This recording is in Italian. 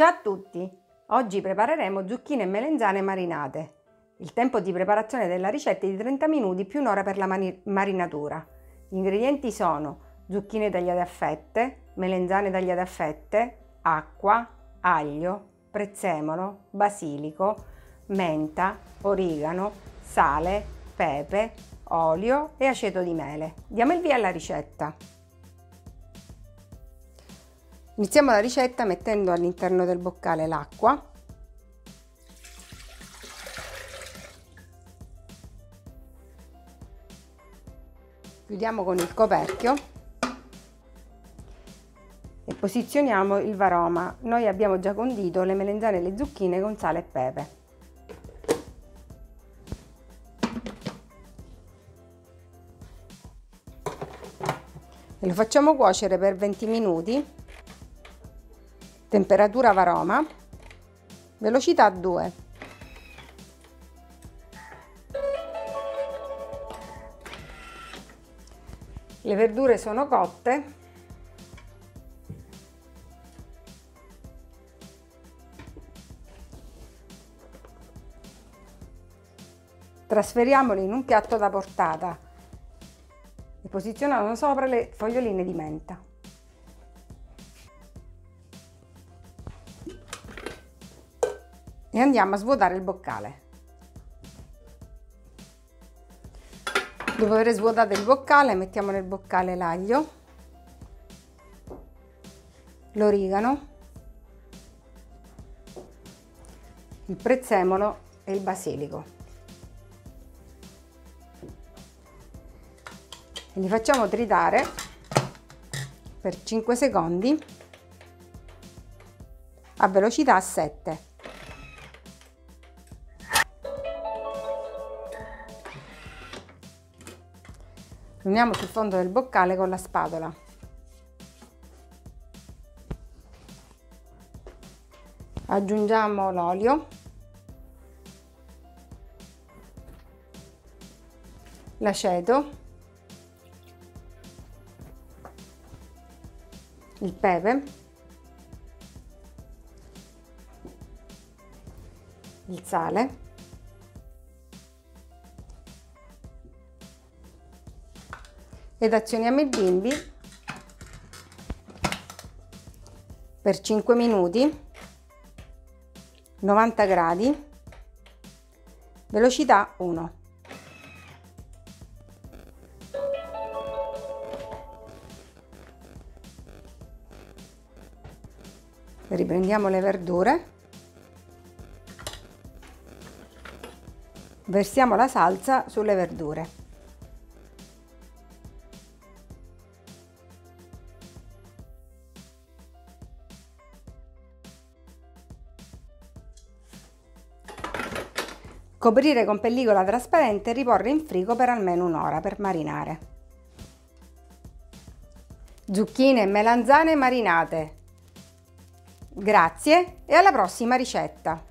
Ciao a tutti! Oggi prepareremo zucchine e melenzane marinate. Il tempo di preparazione della ricetta è di 30 minuti più un'ora per la marinatura. Gli ingredienti sono zucchine tagliate a fette, melenzane tagliate a fette, acqua, aglio, prezzemolo, basilico, menta, origano, sale, pepe, olio e aceto di mele. Diamo il via alla ricetta. Iniziamo la ricetta mettendo all'interno del boccale l'acqua. Chiudiamo con il coperchio e posizioniamo il varoma. Noi abbiamo già condito le melenzane e le zucchine con sale e pepe. E lo facciamo cuocere per 20 minuti temperatura varoma, velocità 2. Le verdure sono cotte. Trasferiamoli in un piatto da portata e posizioniamo sopra le foglioline di menta. Andiamo a svuotare il boccale. Dopo aver svuotato il boccale mettiamo nel boccale l'aglio, l'origano, il prezzemolo e il basilico. Li facciamo tritare per 5 secondi a velocità 7. Uniamo sul fondo del boccale con la spatola. Aggiungiamo l'olio. L'aceto. Il pepe. Il sale. Ed azioniamo il bimbi per 5 minuti 90 gradi velocità 1 riprendiamo le verdure. Versiamo la salsa sulle verdure Coprire con pellicola trasparente e riporre in frigo per almeno un'ora per marinare. Zucchine e melanzane marinate. Grazie e alla prossima ricetta!